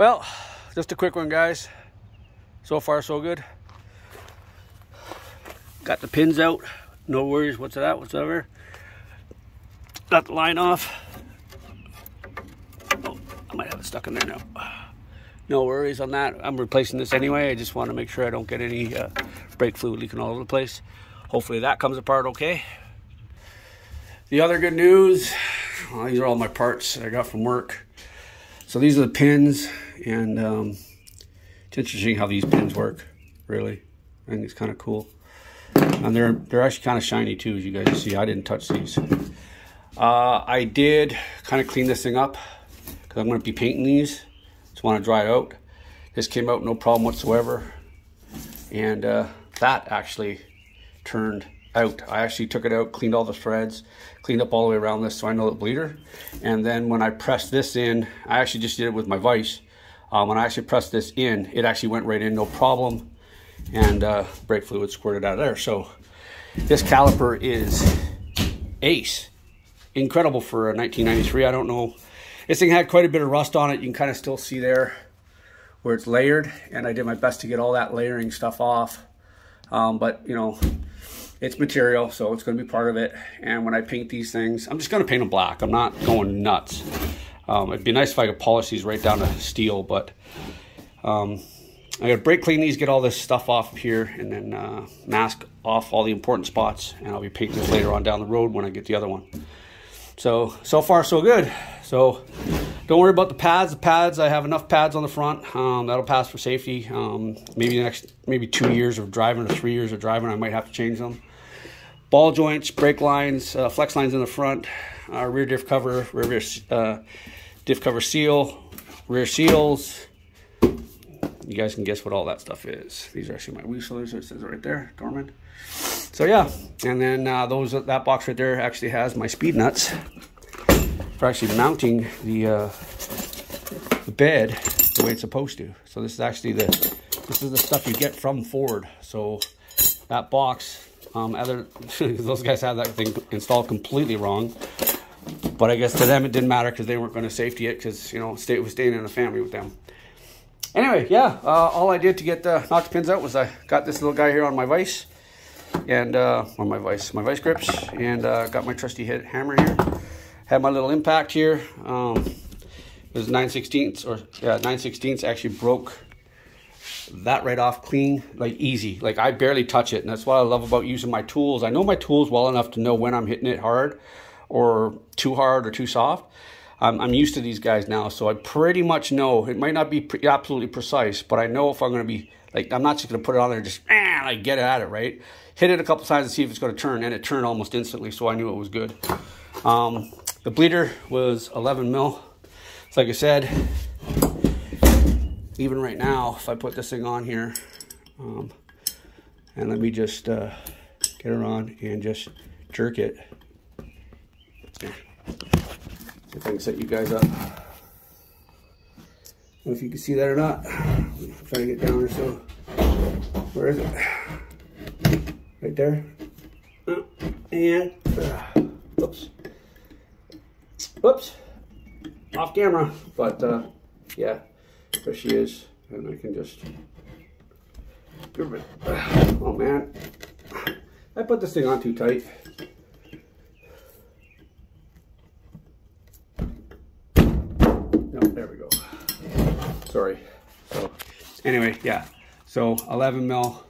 Well, just a quick one, guys. So far, so good. Got the pins out. No worries what's that whatsoever. Got the line off. Oh, I might have it stuck in there now. No worries on that. I'm replacing this anyway. I just want to make sure I don't get any uh, brake fluid leaking all over the place. Hopefully that comes apart okay. The other good news, well, these are all my parts that I got from work. So these are the pins, and um, it's interesting how these pins work, really. I think it's kind of cool. And they're, they're actually kind of shiny too, as you guys can see. I didn't touch these. Uh, I did kind of clean this thing up, because I'm going to be painting these. Just want to dry it out. This came out no problem whatsoever. And uh, that actually turned out. I actually took it out, cleaned all the threads, cleaned up all the way around this so I know the bleeder. And then when I pressed this in, I actually just did it with my vise. Um, when I actually pressed this in, it actually went right in, no problem. And uh, brake fluid squirted out of there. So this caliper is ace. Incredible for a 1993. I don't know. This thing had quite a bit of rust on it. You can kind of still see there where it's layered. And I did my best to get all that layering stuff off. Um, but, you know, it's material, so it's going to be part of it. And when I paint these things, I'm just going to paint them black. I'm not going nuts. Um, it'd be nice if I could polish these right down to steel, but um, I got to brake clean these, get all this stuff off here, and then uh, mask off all the important spots. And I'll be painting this later on down the road when I get the other one. So, so far so good. So don't worry about the pads. The pads, I have enough pads on the front. Um, that'll pass for safety. Um, maybe the next, maybe two years of driving or three years of driving, I might have to change them ball joints, brake lines, uh, flex lines in the front, uh, rear diff cover, rear, rear uh, diff cover seal, rear seals. You guys can guess what all that stuff is. These are actually my wheel sealers. It says right there, Dorman. So yeah, and then uh, those that box right there actually has my speed nuts for actually mounting the uh, the bed the way it's supposed to. So this is actually the this is the stuff you get from Ford. So that box um, other those guys had that thing installed completely wrong. But I guess to them it didn't matter because they weren't going to safety it because you know stay was staying in a family with them. Anyway, yeah, uh, all I did to get the knock the pins out was I got this little guy here on my vise and uh, on my vise, my vise grips, and uh, got my trusty hammer here. Had my little impact here. Um, it was 9 16ths or yeah 9 16ths actually broke that right off clean, like easy. Like I barely touch it. And that's what I love about using my tools. I know my tools well enough to know when I'm hitting it hard or too hard or too soft. I'm, I'm used to these guys now. So I pretty much know it might not be pre absolutely precise, but I know if I'm going to be like, I'm not just going to put it on there and just eh, like get at it, right? Hit it a couple times and see if it's going to turn. And it turned almost instantly. So I knew it was good. Um, the bleeder was 11 mil. So like I said, even right now, if I put this thing on here, um, and let me just uh, get her on and just jerk it. See if I can set you guys up. I don't know if you can see that or not. Try to get down or so. Where is it? Right there. And, uh, oops. Whoops. Off camera. But, uh, yeah. There she is. And I can just... Oh man. I put this thing on too tight. No, there we go. Sorry. So anyway, yeah. So 11 mil,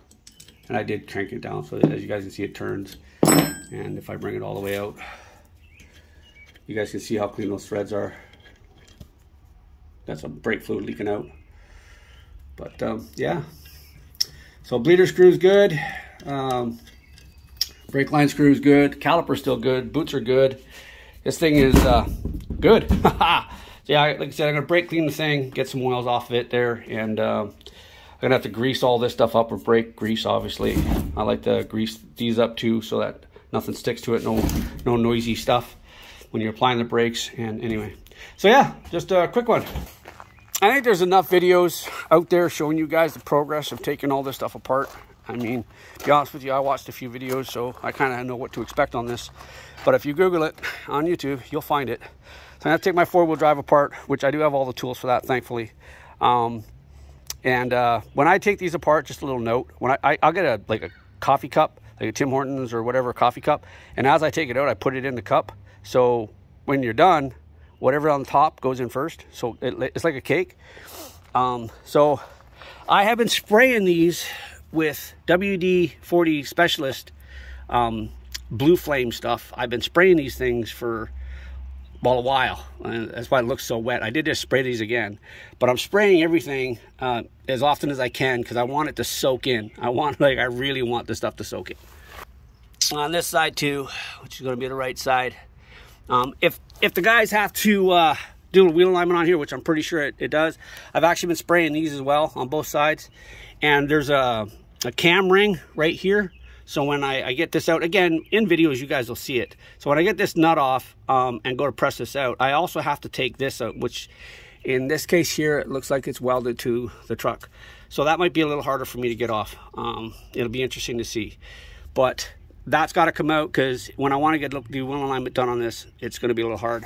and I did crank it down so as you guys can see it turns. And if I bring it all the way out, you guys can see how clean those threads are. That's some brake fluid leaking out. But um, yeah. So bleeder screw's good. Um, brake line screw's good. Caliper still good. Boots are good. This thing is uh, good. so yeah, like I said, I'm gonna brake clean the thing, get some oils off of it there, and uh, I'm gonna have to grease all this stuff up with brake grease. Obviously, I like to grease these up too, so that nothing sticks to it. No, no noisy stuff when you're applying the brakes. And anyway, so yeah, just a quick one. I think there's enough videos out there showing you guys the progress of taking all this stuff apart. I mean, be honest with you, I watched a few videos, so I kind of know what to expect on this. But if you Google it on YouTube, you'll find it. So I'm going to take my four-wheel drive apart, which I do have all the tools for that, thankfully. Um, and uh, when I take these apart, just a little note, when I, I will get a like a coffee cup, like a Tim Hortons or whatever coffee cup, and as I take it out, I put it in the cup. So when you're done, whatever on top goes in first. So it, it's like a cake. Um, so I have been spraying these with WD-40 Specialist um, Blue Flame stuff. I've been spraying these things for well a while and that's why it looks so wet. I did just spray these again but i'm spraying everything uh, as often as i can because i want it to soak in. I want like i really want the stuff to soak in. On this side too which is going to be the right side. Um, if if the guys have to uh, do a wheel alignment on here which i'm pretty sure it, it, does i've actually been spraying these as well on both sides. And there's a, a cam ring right here so when I, I, get this out, again, in videos, you guys will see it. So when I get this nut off um, and go to press this out, I also have to take this out, which in this case here, it looks like it's welded to the truck. So that might be a little harder for me to get off. Um, it'll be interesting to see. But that's got to come out because when I want to get the wheel alignment done on this, it's going to be a little hard.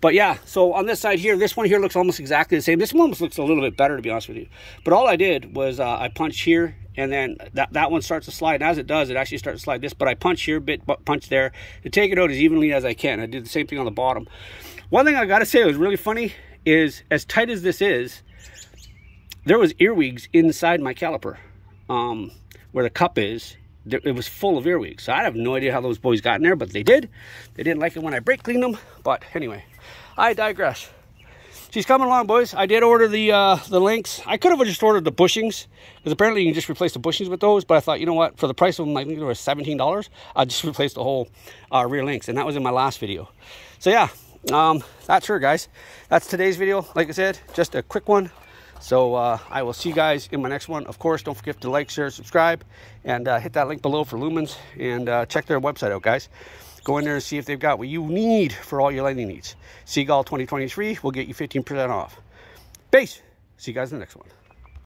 But yeah, so on this side here, this one here looks almost exactly the same. This one almost looks a little bit better, to be honest with you. But all I did was uh, I punched here and then that, that one starts to slide. And as it does, it actually starts to slide this, but I punch here, bit punch there to take it out as evenly as I can. I did the same thing on the bottom. One thing I gotta say was really funny is as tight as this is, there was earwigs inside my caliper um, where the cup is. It was full of earwigs. So I have no idea how those boys got in there, but they did. They didn't like it when I brake cleaned them. But anyway, I digress she's coming along, boys. I did order the uh, the links. I could have just ordered the bushings because apparently you can just replace the bushings with those. But I thought, you know what? For the price of them, I think they were seventeen dollars. I just replaced the whole uh, rear links, and that was in my last video. So yeah, um, that's her, guys. That's today's video. Like I said, just a quick one. So uh, I will see you guys in my next one. Of course, don't forget to like, share, subscribe, and uh, hit that link below for Lumens, and uh, check their website out, guys. Go in there and see if they've got what you need for all your lighting needs. Seagull 2023 will get you 15% off. Peace. See you guys in the next one.